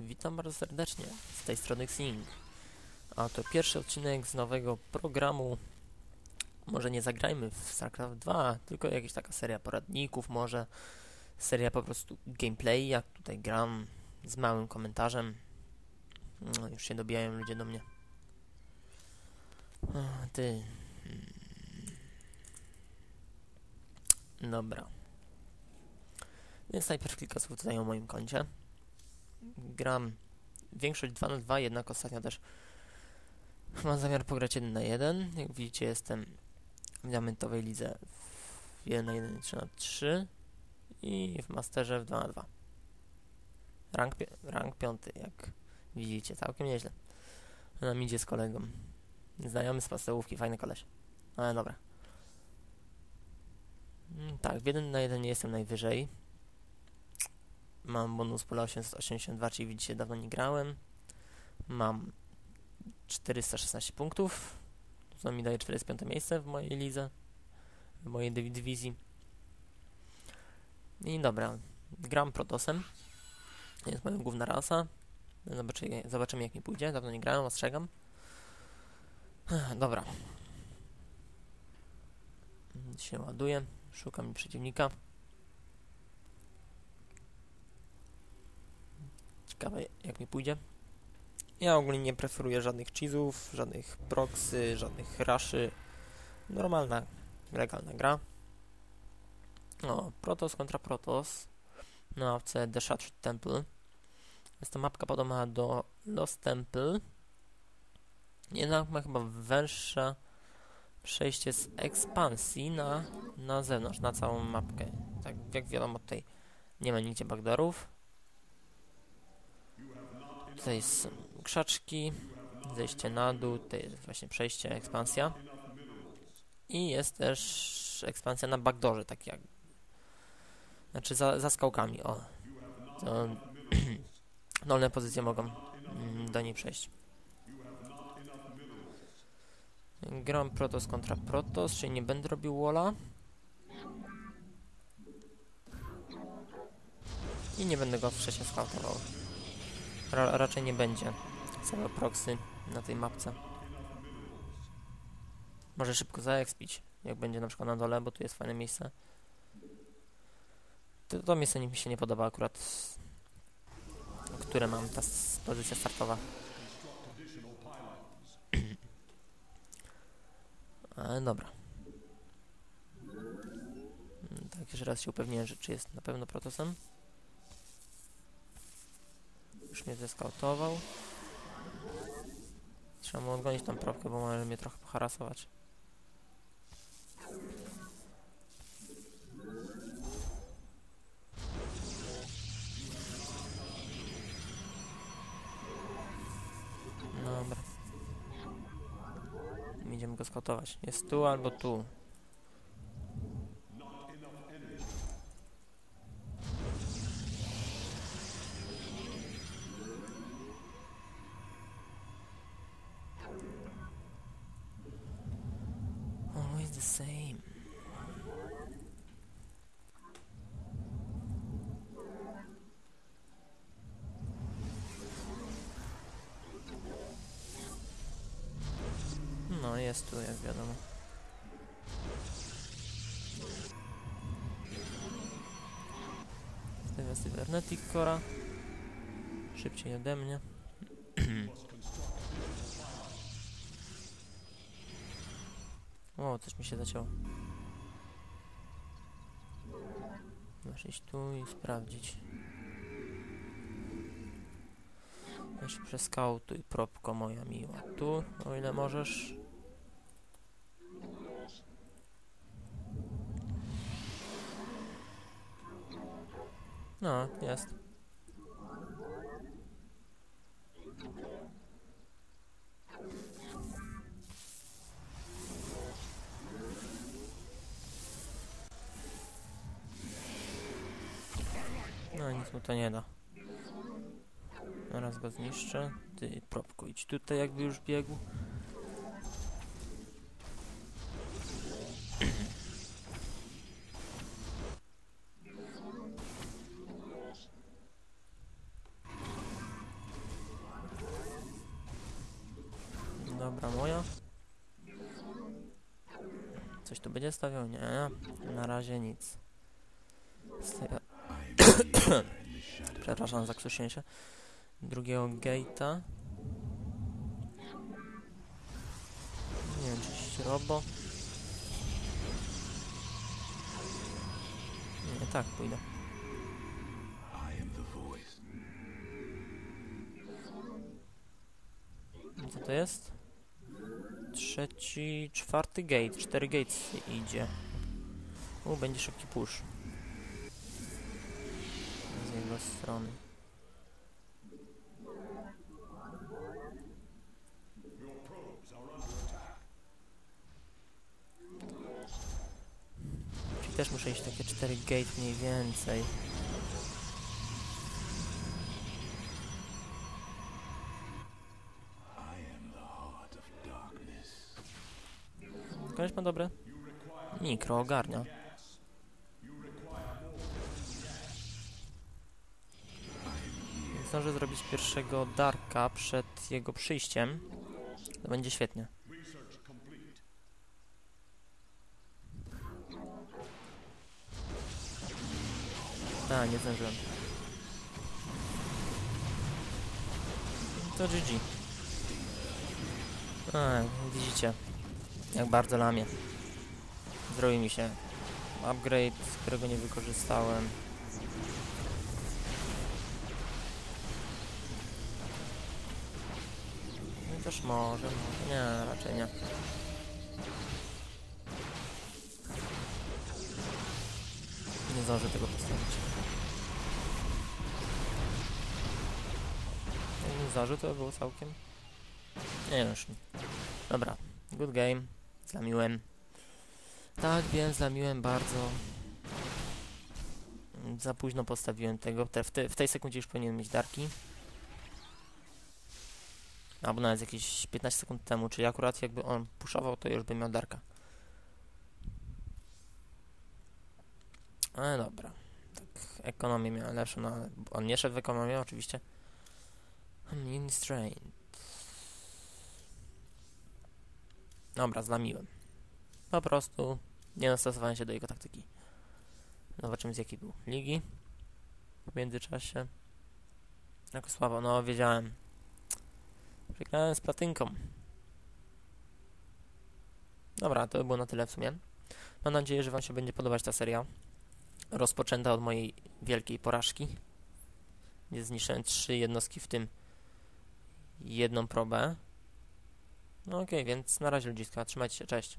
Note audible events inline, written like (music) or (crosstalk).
Witam bardzo serdecznie, z tej strony Xing. A to pierwszy odcinek z nowego programu. Może nie zagrajmy w StarCraft 2, tylko jakaś taka seria poradników, może seria po prostu gameplay, jak tutaj gram, z małym komentarzem. No, już się dobijają ludzie do mnie. A, ty. Hmm. Dobra. Więc najpierw kilka słów tutaj o moim koncie gram większość 2 na 2, jednak ostatnio też mam zamiar pograć 1 na 1. Jak widzicie, jestem w diamentowej lidze w 1 na 1 i 3 na 3 i w masterze w 2 na 2. Rank, rank 5, jak widzicie, całkiem nieźle. Na idzie z kolegą. Znajomy z podstawówki, fajny koleś. Ale dobra. Mm, tak, w 1 na 1 nie jestem najwyżej. Mam bonus pola 882, czyli widzicie, dawno nie grałem. Mam 416 punktów, co mi daje 45 miejsce w mojej lidze, w mojej dywizji. I dobra, gram Protosem. Jest moja główna rasa. Zobaczymy, zobaczymy jak mi pójdzie. Dawno nie grałem, ostrzegam. Dobra. Się ładuje. Szukam przeciwnika. Ciekawe jak mi pójdzie. Ja ogólnie nie preferuję żadnych cheese'ów, żadnych proxy, żadnych raszy. Normalna, legalna gra. O, Protoss kontra Protoss na awce The Shattered Temple. Jest to mapka podobna do Lost Temple. Jednak ma chyba węższe przejście z ekspansji na, na zewnątrz, na całą mapkę. Tak jak wiadomo tutaj nie ma nigdzie backdoorów. Tutaj są krzaczki, zejście na dół, tutaj jest właśnie przejście, ekspansja. I jest też ekspansja na backdoorze, tak jak... Znaczy za, za skałkami, o. To (clears throat) dolne pozycje mogą mm, do niej przejść. Gram Protoss kontra Protoss, czyli nie będę robił walla. I nie będę go wcześniej skautował. Ra raczej nie będzie całe proxy na tej mapce. Może szybko zaekspić, jak będzie na przykład na dole, bo tu jest fajne miejsce. To, to miejsce mi się nie podoba akurat, które mam, ta pozycja startowa. (clears throat) Ale dobra. Tak, jeszcze raz się upewniłem, że czy jest na pewno protosem. Już mnie zeskautował. Trzeba mu odgonić tą propkę, bo może mnie trochę poharasować. Dobra. Idziemy go skautować. Jest tu albo tu. The same. No, jest tu, jak wiadomo. Zamiast Cybernetic Cora. Szybciej ode mnie. O, coś mi się zacięło. Masz iść tu i sprawdzić. Jeszcze przeskautuj, propko moja miła. Tu, o ile możesz. No, jest. no to nie da. Raz go zniszczę. Ty, propku, idź tutaj, jakby już biegł. Dobra, moja. Coś tu będzie stawiał? Nie, na razie nic. Stawia... (coughs) Przepraszam za krzyczenie się. Drugiego gate'a. Nie wiem, czy robo. Nie, tak pójdę. Co to jest? Trzeci, czwarty gate. Cztery gates idzie. U, będzie szybki push. Jego strony. Czyli też muszę iść takie cztery gate mniej więcej. Koleś ma dobre? Mikro ogarnia. Zdążę zrobić pierwszego Darka przed jego przyjściem. To będzie świetnie. A, nie zdążyłem. To GG. A, widzicie, jak bardzo lamię. Zrobił mi się upgrade, którego nie wykorzystałem. Też może, może. Nie, raczej nie. Nie zdążę tego postawić. Jakbym zdążył, to by było całkiem... Nie już nie. Dobra, good game. Zlamiłem. Tak, wiem, zlamiłem bardzo. Za późno postawiłem tego. Te, w, te, w tej sekundzie już powinien mieć darki. Albo nawet jakieś 15 sekund temu, czyli akurat jakby on puszował, to już by miał darka. Ale dobra. Tak, ekonomię miałem lepszą, no ale on nie szedł w ekonomię oczywiście. Administrate. Dobra, zlamiłem. Po prostu nie dostosowałem się do jego taktyki. Zobaczymy z jakiej był ligi. W międzyczasie. Jako słabo, no wiedziałem. Przegrałem z platynką. Dobra, to by było na tyle w sumie. Mam nadzieję, że Wam się będzie podobać ta seria. Rozpoczęta od mojej wielkiej porażki. Gdzie zniszczyłem trzy jednostki, w tym jedną probę. No okej, więc na razie ludziska, trzymajcie się, cześć.